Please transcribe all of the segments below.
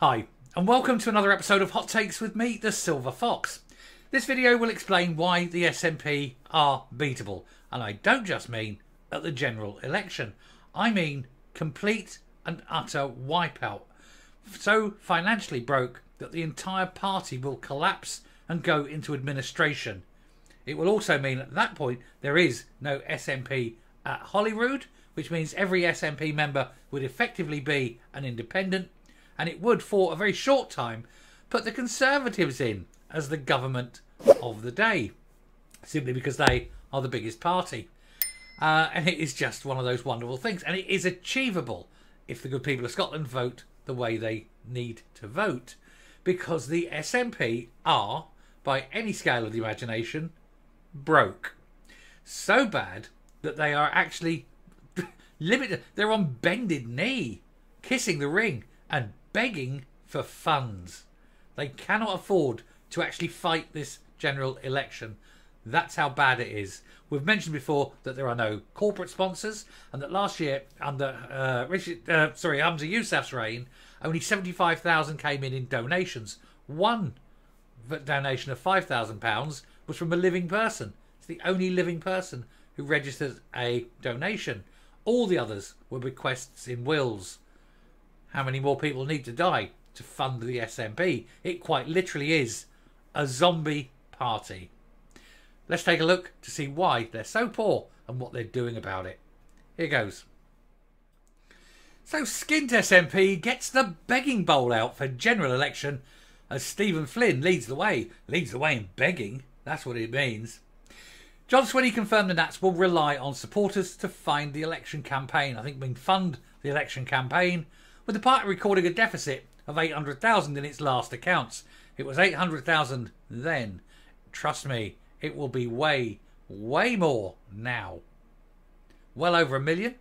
Hi, and welcome to another episode of Hot Takes with me, the Silver Fox. This video will explain why the SNP are beatable, and I don't just mean at the general election. I mean complete and utter wipeout. So financially broke that the entire party will collapse and go into administration. It will also mean at that point there is no SNP at Holyrood, which means every SNP member would effectively be an independent, and it would, for a very short time, put the Conservatives in as the government of the day, simply because they are the biggest party. Uh, and it is just one of those wonderful things, and it is achievable if the good people of Scotland vote the way they need to vote, because the SNP are, by any scale of the imagination, broke. So bad that they are actually limited. They're on bended knee, kissing the ring and begging for funds. They cannot afford to actually fight this general election. That's how bad it is. We've mentioned before that there are no corporate sponsors, and that last year, under uh, Richard, uh, sorry, Humza Yousaf's reign, only seventy-five thousand came in in donations. One donation of five thousand pounds was from a living person. It's the only living person who registered a donation. All the others were bequests in wills. How many more people need to die to fund the SNP? It quite literally is a zombie party. Let's take a look to see why they're so poor and what they're doing about it. Here goes. So Skint SNP gets the begging bowl out for general election as Stephen Flynn leads the way. Leads the way in begging. That's what it means. John Swinney confirmed the Nats will rely on supporters to fund the election campaign. I think mean fund the election campaign, with the party recording a deficit of 800,000 in its last accounts. It was 800,000 then. Trust me, it will be way, way more now. Well over a million?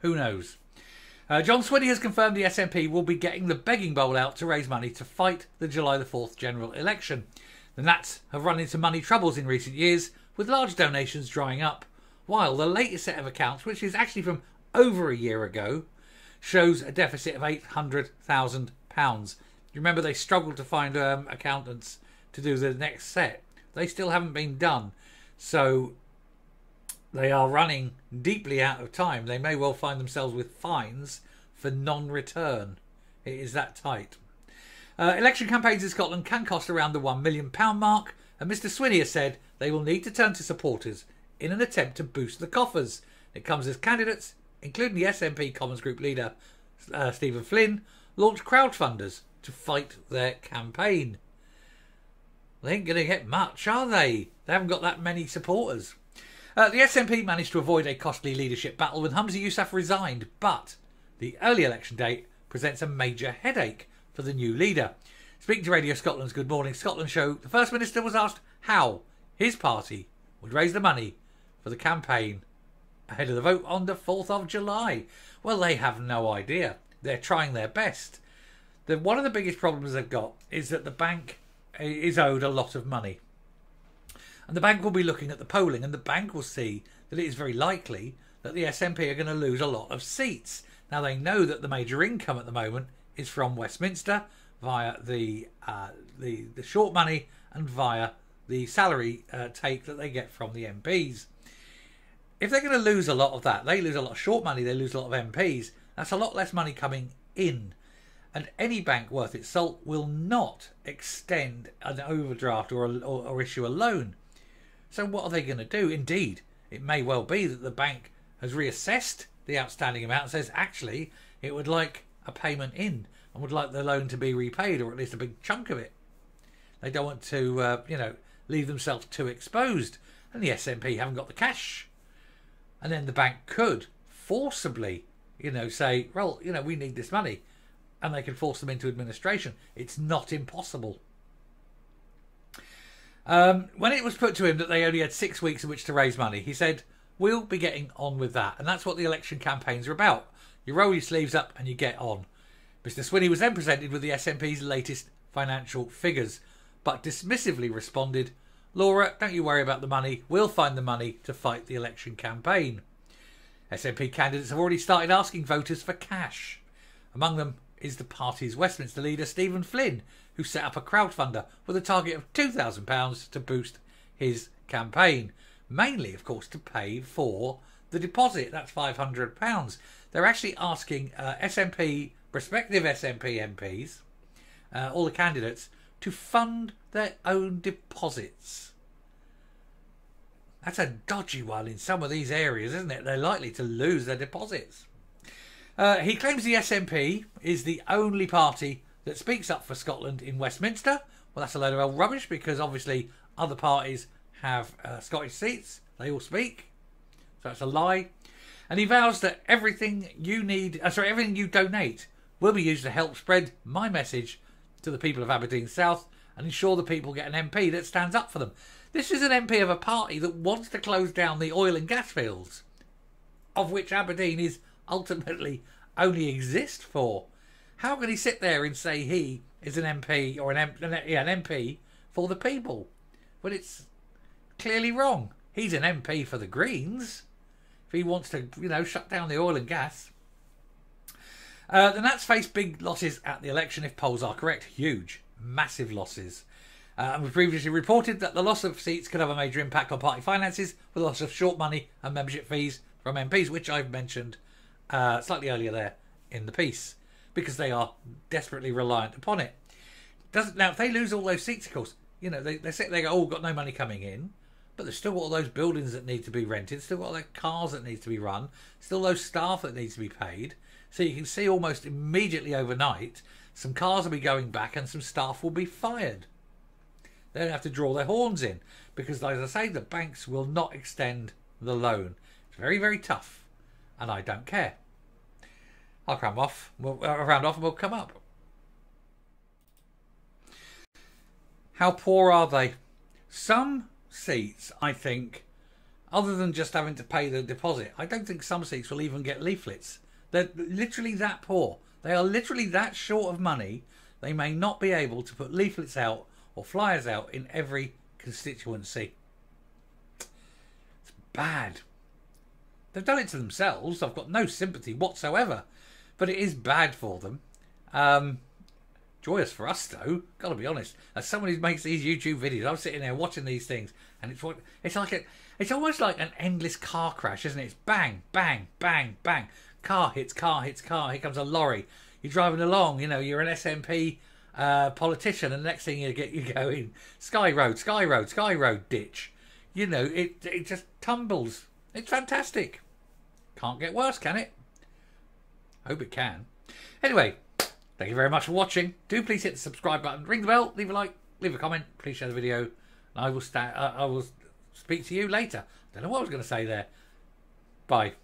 Who knows? Uh, John Swinney has confirmed the SNP will be getting the begging bowl out to raise money to fight the July the 4th general election. The Nats have run into money troubles in recent years, with large donations drying up, while the latest set of accounts, which is actually from over a year ago, shows a deficit of £800,000. You remember they struggled to find um, accountants to do the next set. They still haven't been done. So they are running deeply out of time. They may well find themselves with fines for non return. It is that tight. Uh, election campaigns in Scotland can cost around the £1 million mark, and Mr. Swinney has said they will need to turn to supporters in an attempt to boost the coffers. It comes as candidates, including the SNP Commons Group leader uh, Stephen Flynn, launch crowdfunders to fight their campaign. They ain't going to get much, are they? They haven't got that many supporters. Uh, the SNP managed to avoid a costly leadership battle when Humza Yousaf resigned, but the early election date presents a major headache for the new leader. Speaking to Radio Scotland's Good Morning Scotland show, the First Minister was asked how his party would raise the money for the campaign ahead of the vote on the 4th of July. Well, they have no idea. They're trying their best. The, one of the biggest problems they've got is that the bank is owed a lot of money. And the bank will be looking at the polling, and the bank will see that it is very likely that the SNP are going to lose a lot of seats. Now, they know that the major income at the moment is from Westminster via the uh, the, the short money and via the salary uh, take that they get from the MPs. If they're going to lose a lot of that, they lose a lot of short money, they lose a lot of MPs. That's a lot less money coming in. And any bank worth its salt will not extend an overdraft or, a, or, or issue a loan. So, what are they going to do? Indeed, it may well be that the bank has reassessed the outstanding amount and says actually it would like a payment in and would like the loan to be repaid or at least a big chunk of it. They don't want to, uh, you know, leave themselves too exposed. And the SNP haven't got the cash. And then the bank could forcibly, you know, say, well, you know, we need this money. And they can force them into administration. It's not impossible. Um, when it was put to him that they only had six weeks in which to raise money, he said, We'll be getting on with that. And that's what the election campaigns are about. You roll your sleeves up and you get on. Mr. Swinney was then presented with the SNP's latest financial figures, but dismissively responded, Laura, don't you worry about the money. We'll find the money to fight the election campaign. SNP candidates have already started asking voters for cash. Among them is the party's Westminster leader, Stephen Flynn, who set up a crowdfunder with a target of £2,000 to boost his campaign. Mainly, of course, to pay for the deposit. That's £500. They're actually asking uh, SNP, prospective SNP MPs, uh, all the candidates, to fund their own deposits. That's a dodgy one in some of these areas, isn't it? They're likely to lose their deposits. Uh, he claims the SNP is the only party that speaks up for Scotland in Westminster. Well, that's a load of old rubbish because obviously other parties have uh, Scottish seats. They all speak. So that's a lie. And he vows that everything you need, uh, sorry, everything you donate will be used to help spread my message to the people of Aberdeen South and ensure the people get an MP that stands up for them. This is an MP of a party that wants to close down the oil and gas fields, of which Aberdeen is ultimately only exist for. How can he sit there and say he is an MP or an, M- yeah, an MP for the people when it's clearly wrong? He's an MP for the Greens. If he wants to, you know, shut down the oil and gas. Uh, the Nats face big losses at the election if polls are correct. Huge, massive losses. Uh, and we previously reported that the loss of seats could have a major impact on party finances with loss of short money and membership fees from MPs, which I've mentioned uh, slightly earlier there in the piece, because they are desperately reliant upon it. Doesn't now if they lose all those seats, of course, you know they they sit they go, oh, got no money coming in, but there's still all those buildings that need to be rented, still got all those cars that need to be run, still those staff that needs to be paid. So you can see almost immediately overnight, some cars will be going back and some staff will be fired. They'll have to draw their horns in because, as I say, the banks will not extend the loan. It's very, very tough and I don't care. I'll cram off. We'll uh, round off and we'll come up. How poor are they? Some seats, I think, other than just having to pay the deposit, I don't think some seats will even get leaflets. They're literally that poor. They are literally that short of money. They may not be able to put leaflets out or flyers out in every constituency. It's bad. They've done it to themselves. I've got no sympathy whatsoever. But it is bad for them. Um, joyous for us, though. Got to be honest. As someone who makes these YouTube videos, I'm sitting there watching these things, and it's what it's like. A, it's almost like an endless car crash, isn't it? It's bang, bang, bang, bang. Car hits car hits car. Here comes a lorry. You're driving along. You know, you're an SNP uh, politician, and the next thing you get, you go in Sky Road, Sky Road, Sky Road ditch. You know, it it just tumbles it's fantastic. Can't get worse, can it? Hope it can. Anyway, thank you very much for watching. Do please hit the subscribe button, ring the bell, leave a like, leave a comment, please share the video, and I will sta- uh, I will speak to you later. I don't know what I was going to say there. Bye.